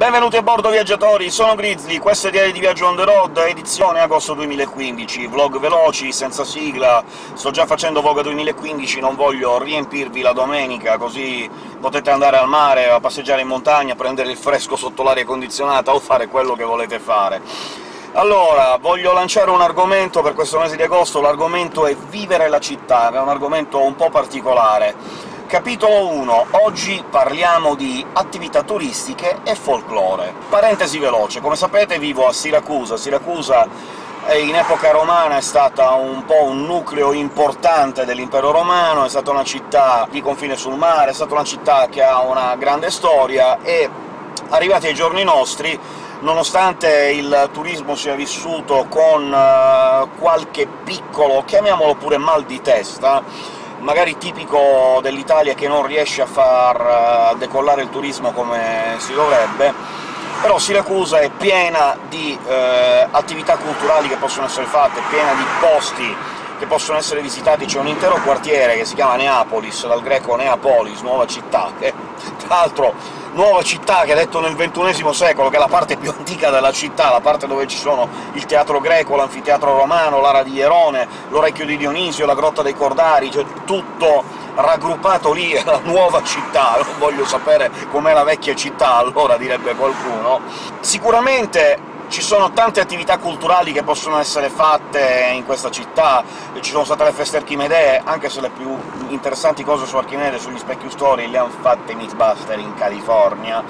Benvenuti a bordo viaggiatori, sono Grizzly, questo è Diario di Viaggio on the road, edizione agosto 2015, vlog veloci, senza sigla, sto già facendo Voga 2015, non voglio riempirvi la domenica, così potete andare al mare, a passeggiare in montagna, prendere il fresco sotto l'aria condizionata, o fare quello che volete fare. Allora, voglio lanciare un argomento per questo mese di agosto, l'argomento è vivere la città, è un argomento un po' particolare. Capitolo 1. Oggi parliamo di attività turistiche e folklore. Parentesi veloce, come sapete vivo a Siracusa. Siracusa in epoca romana è stata un po' un nucleo importante dell'impero romano, è stata una città di confine sul mare, è stata una città che ha una grande storia, e arrivati ai giorni nostri nonostante il turismo sia vissuto con uh, qualche piccolo, chiamiamolo pure mal di testa, magari tipico dell'Italia che non riesce a far eh, decollare il turismo come si dovrebbe, però Siracusa è piena di eh, attività culturali che possono essere fatte, piena di posti che possono essere visitati, c'è un intero quartiere che si chiama Neapolis, dal greco Neapolis, nuova città, che tra l'altro nuova città che è detto nel XXI secolo, che è la parte più antica della città, la parte dove ci sono il teatro greco, l'anfiteatro romano, l'ara di Ierone, l'orecchio di Dionisio, la grotta dei Cordari, cioè tutto raggruppato lì, è la nuova città, non voglio sapere com'è la vecchia città, allora direbbe qualcuno. Sicuramente ci sono tante attività culturali che possono essere fatte in questa città, ci sono state le feste Archimedee, anche se le più interessanti cose su Archimede, sugli Specchio Story, le hanno fatte Mythbuster in California,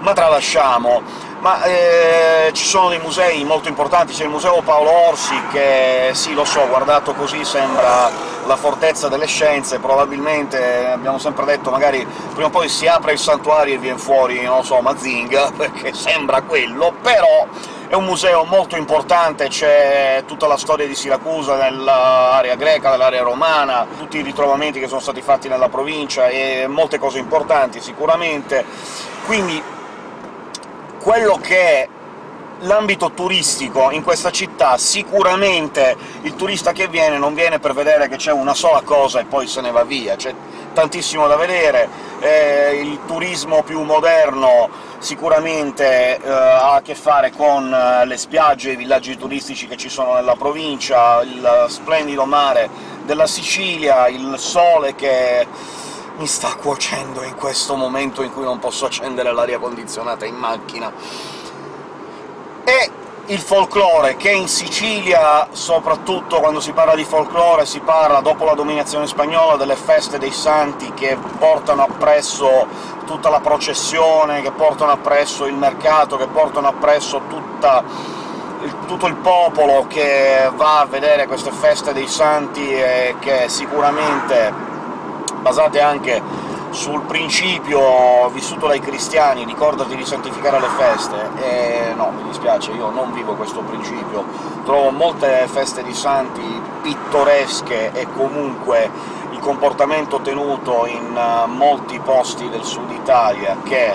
ma tralasciamo. Ma eh, ci sono dei musei molto importanti, c'è il Museo Paolo Orsi, che sì, lo so, guardato così sembra la fortezza delle scienze, probabilmente, abbiamo sempre detto, magari prima o poi si apre il santuario e viene fuori, non so, Mazinga, perché sembra quello, però è un museo molto importante, c'è tutta la storia di Siracusa nell'area greca, nell'area romana, tutti i ritrovamenti che sono stati fatti nella provincia, e molte cose importanti sicuramente. Quindi quello che è l'ambito turistico in questa città, sicuramente il turista che viene non viene per vedere che c'è una sola cosa e poi se ne va via, c'è tantissimo da vedere, eh, il turismo più moderno sicuramente eh, ha a che fare con eh, le spiagge e i villaggi turistici che ci sono nella provincia, il splendido mare della Sicilia, il sole che mi sta cuocendo in questo momento in cui non posso accendere l'aria condizionata in macchina. E il folklore, che in Sicilia, soprattutto quando si parla di folklore, si parla, dopo la dominazione spagnola, delle feste dei santi che portano appresso tutta la processione, che portano appresso il mercato, che portano appresso tutta tutto il popolo che va a vedere queste feste dei santi e che sicuramente basate anche sul principio vissuto dai cristiani «ricordati di santificare le feste», e no, mi dispiace, io non vivo questo principio. Trovo molte feste di santi pittoresche e comunque il comportamento tenuto in uh, molti posti del sud Italia che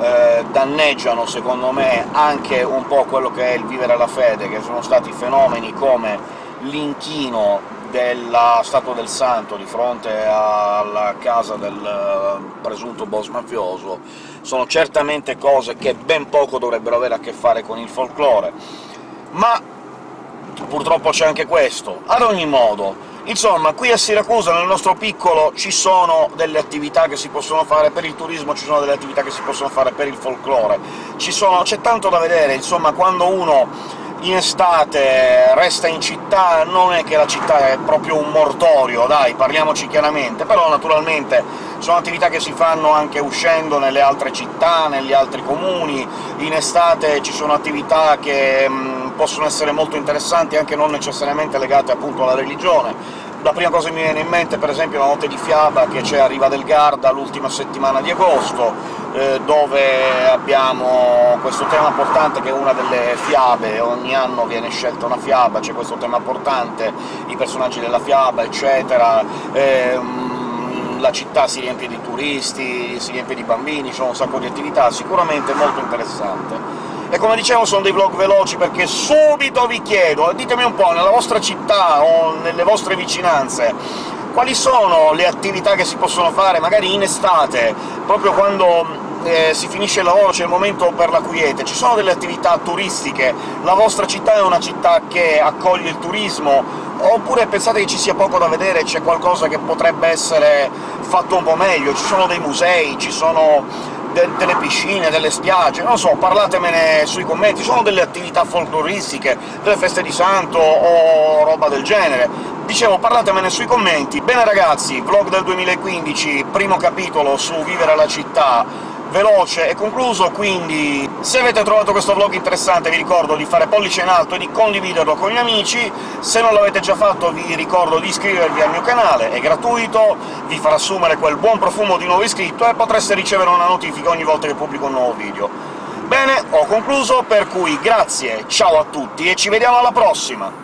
eh, danneggiano, secondo me, anche un po' quello che è il vivere la fede, che sono stati fenomeni come l'inchino della Statua del Santo di fronte alla casa del eh, presunto boss mafioso sono certamente cose che ben poco dovrebbero avere a che fare con il folklore, ma purtroppo c'è anche questo. Ad ogni modo, insomma, qui a Siracusa, nel nostro piccolo, ci sono delle attività che si possono fare per il turismo, ci sono delle attività che si possono fare per il folklore, c'è tanto da vedere, insomma, quando uno in estate resta in città, non è che la città è proprio un mortorio, dai, parliamoci chiaramente, però naturalmente sono attività che si fanno anche uscendo nelle altre città, negli altri comuni, in estate ci sono attività che mh, possono essere molto interessanti, anche non necessariamente legate appunto alla religione, la prima cosa che mi viene in mente, per esempio, è la Notte di Fiaba che c'è a Riva del Garda l'ultima settimana di agosto, eh, dove abbiamo questo tema portante che è una delle fiabe, ogni anno viene scelta una fiaba, c'è questo tema portante, i personaggi della fiaba, eccetera, eh, la città si riempie di turisti, si riempie di bambini, sono un sacco di attività, sicuramente molto interessante. E come dicevo sono dei vlog veloci perché subito vi chiedo, ditemi un po', nella vostra città o nelle vostre vicinanze, quali sono le attività che si possono fare, magari in estate, proprio quando eh, si finisce il lavoro, c'è il momento per la quiete, ci sono delle attività turistiche, la vostra città è una città che accoglie il turismo, oppure pensate che ci sia poco da vedere, c'è qualcosa che potrebbe essere fatto un po' meglio, ci sono dei musei, ci sono de delle piscine, delle spiagge, non so, parlatemene sui commenti, sono delle attività folcloristiche, delle feste di santo o roba del genere. Dicevo, parlatemene sui commenti. Bene ragazzi, vlog del 2015, primo capitolo su Vivere la città, veloce e concluso, quindi se avete trovato questo vlog interessante vi ricordo di fare pollice in alto e di condividerlo con gli amici, se non l'avete già fatto vi ricordo di iscrivervi al mio canale, è gratuito, vi farà assumere quel buon profumo di nuovo iscritto e potreste ricevere una notifica ogni volta che pubblico un nuovo video. Bene, ho concluso, per cui grazie, ciao a tutti e ci vediamo alla prossima!